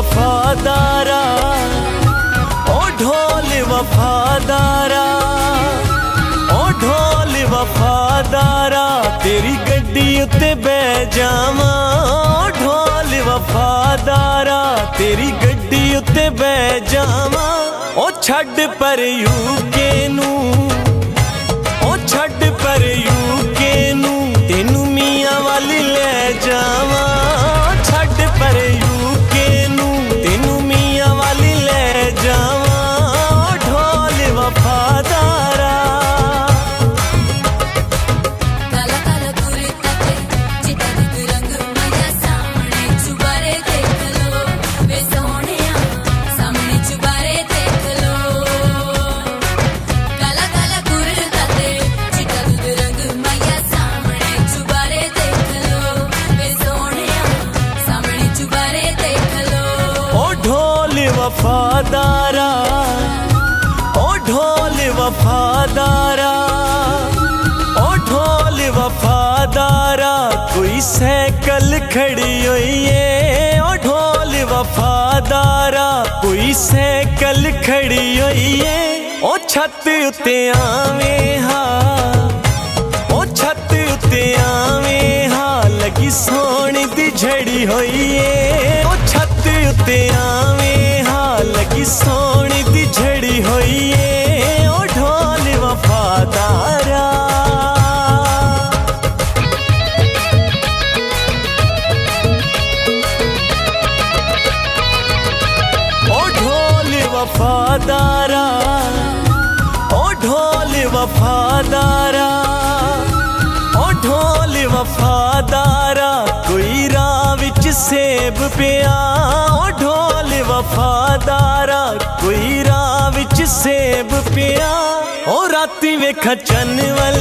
वफादारा, ओ ढोल वफादारा, ओ ढोल वफादारा, तेरी गड्डी उत्ते बह जावा ढोल वफादारा, तेरी गड्डी उत्ते बह जावा, ओ छड़ पर यूके नू। प्यारा ओ ढोल वफादारा, ओ ढोल वफादारा, कोई सैकल खड़ी हुई है। ओ ढोल वफादारा, कोई सैकल खड़ी हुई है। ओ छत उते आवे हा, ओ छत उते आवे हा, लगी सोनी दी झड़ी हुई है। ओ छत उते आ तारा। ओ ढोल वफादारा ओ ढोल वफादारा ओ ढोल वफादारा। सेब पिया ढोल वफादारा कोई राह सेब पिया ओ राती वेखा चनवल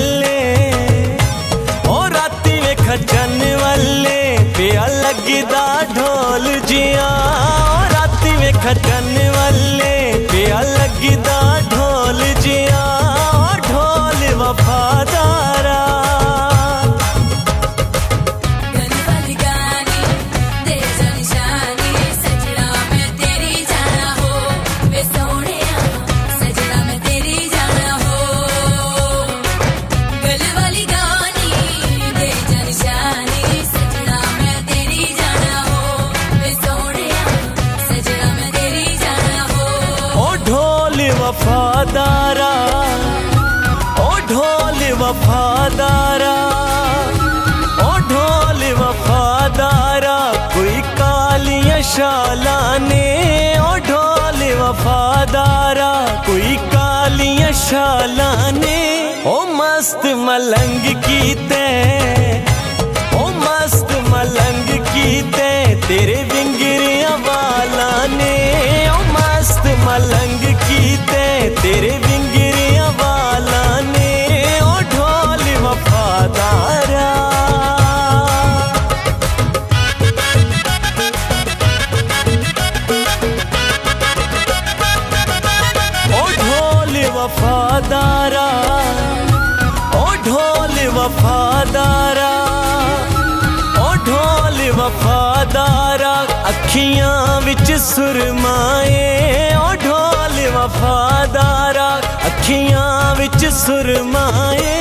वफादारा, ओ ढोल वफादारा, ओ ढोल वफादारा, कोई कालिया शाला ने, ओ ढोल वफादारा, कोई कालिया शाला ने, ओ मस्त मलंग की ते, ओ मस्त मलंग की ते, तेरे विंग ਵਫਾਦਾਰਾ। ਓ ਢੋਲ ਵਫਾਦਾਰਾ, ਅੱਖੀਆਂ ਵਿੱਚ ਸੁਰਮਾਏ ਓ ਢੋਲ ਵਫਾਦਾਰਾ, ਅੱਖੀਆਂ ਵਿੱਚ ਸੁਰਮਾਏ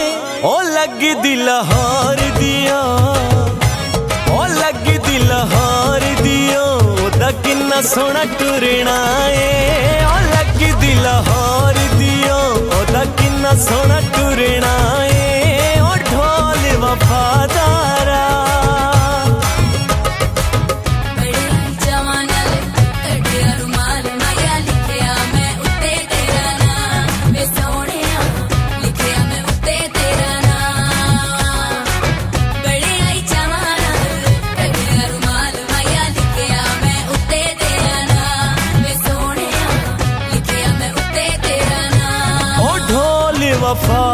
ਓ ਲੱਗਦੀ ਲਾਹੌਰ ਦੀਆਂ, ਓ ਲੱਗਦੀ ਲਾਹੌਰ ਦੀਆਂ। ਉਹਦਾ ਕਿੰਨਾ ਸੋਹਣਾ ਟੁਰਣਾ ਏ। ਓ ਲੱਗਦੀ ਲਾਹੌਰ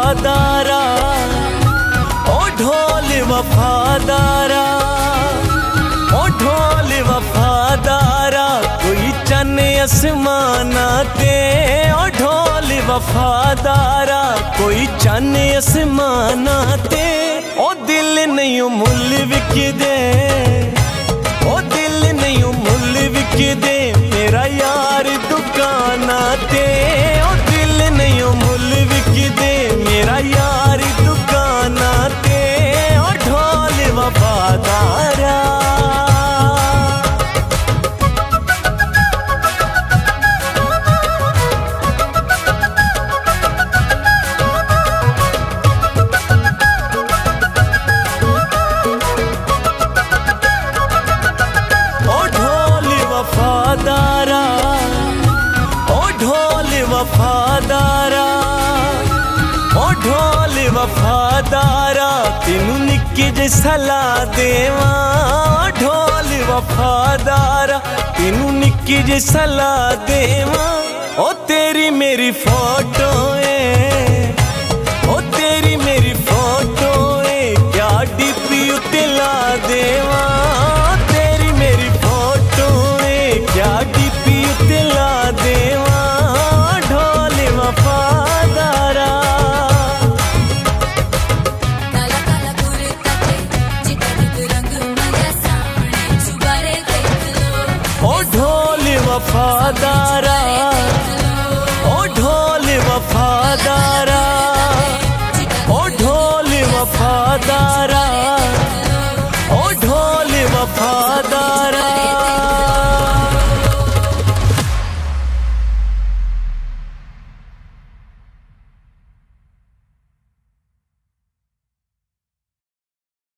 वफादारा ओ ढोल वफादारा ओ ढोल वफादारा कोई चन आसमाना ते ओ ढोल वफादारा कोई चन आसमाना ते ओ दिल नहीं मुल विकदे वफादारा, तेनू निक्की जी सला देवा, ढोल वफादारा, तेनू निक्की जी सला देवा। ओ तेरी मेरी फ़ोटो ओ ढोल वफादारा